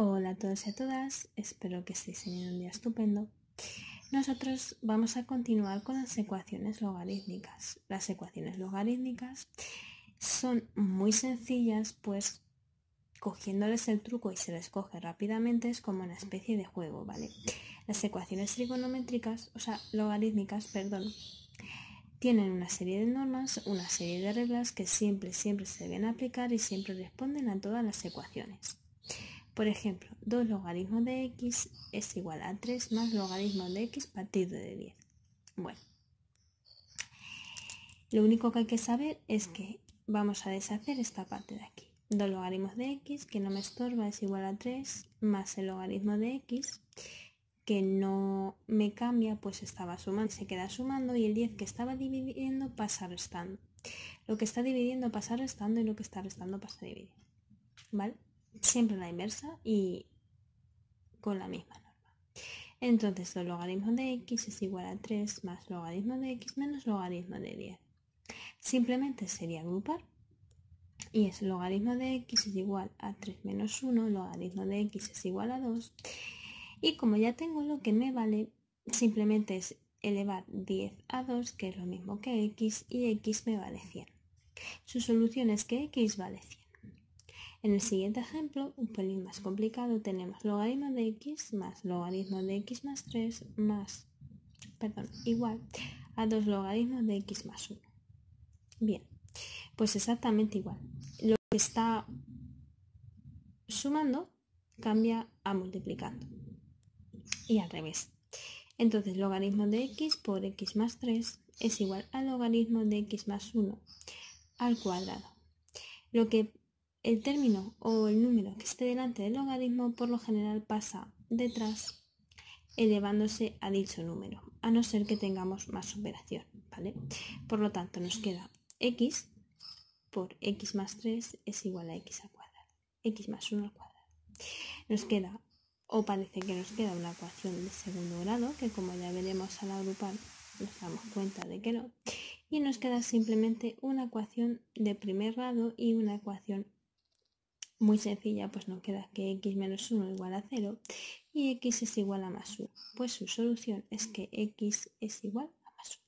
Hola a todos y a todas, espero que estéis teniendo un día estupendo. Nosotros vamos a continuar con las ecuaciones logarítmicas. Las ecuaciones logarítmicas son muy sencillas, pues cogiéndoles el truco y se les coge rápidamente es como una especie de juego, ¿vale? Las ecuaciones trigonométricas, o sea, logarítmicas, perdón, tienen una serie de normas, una serie de reglas que siempre, siempre se deben aplicar y siempre responden a todas las ecuaciones. Por ejemplo, 2 logaritmos de x es igual a 3 más logaritmo de x partido de 10. Bueno, lo único que hay que saber es que vamos a deshacer esta parte de aquí. 2 logaritmos de x, que no me estorba, es igual a 3, más el logaritmo de x, que no me cambia, pues estaba sumando, se queda sumando, y el 10 que estaba dividiendo pasa restando. Lo que está dividiendo pasa restando y lo que está restando pasa dividiendo. ¿Vale? Siempre la inversa y con la misma norma. Entonces, los logaritmos de x es igual a 3 más logaritmo de x menos logaritmo de 10. Simplemente sería agrupar y es logaritmo de x es igual a 3 menos 1, logaritmo de x es igual a 2. Y como ya tengo lo que me vale, simplemente es elevar 10 a 2, que es lo mismo que x, y x me vale 100. Su solución es que x vale 100. En el siguiente ejemplo, un pelín más complicado, tenemos logaritmo de x más logaritmo de x más 3 más, perdón, igual a 2 logaritmos de x más 1. Bien, pues exactamente igual. Lo que está sumando cambia a multiplicando. Y al revés. Entonces, logaritmo de x por x más 3 es igual al logaritmo de x más 1 al cuadrado. Lo que el término o el número que esté delante del logaritmo por lo general pasa detrás elevándose a dicho número, a no ser que tengamos más operación, ¿vale? Por lo tanto, nos queda x por x más 3 es igual a x al cuadrado, x más 1 al cuadrado. Nos queda, o parece que nos queda una ecuación de segundo grado, que como ya veremos al agrupar nos damos cuenta de que no, y nos queda simplemente una ecuación de primer grado y una ecuación muy sencilla, pues no queda que x menos 1 igual a 0 y x es igual a más 1. Pues su solución es que x es igual a más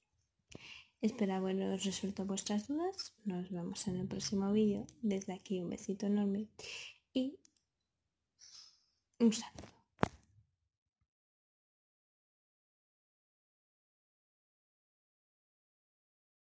1. Espero haberos resuelto vuestras dudas. Nos vemos en el próximo vídeo. Desde aquí un besito enorme y un saludo.